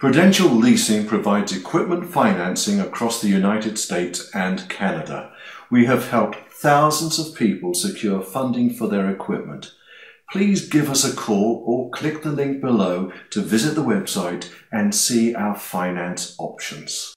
Prudential Leasing provides equipment financing across the United States and Canada. We have helped thousands of people secure funding for their equipment. Please give us a call or click the link below to visit the website and see our finance options.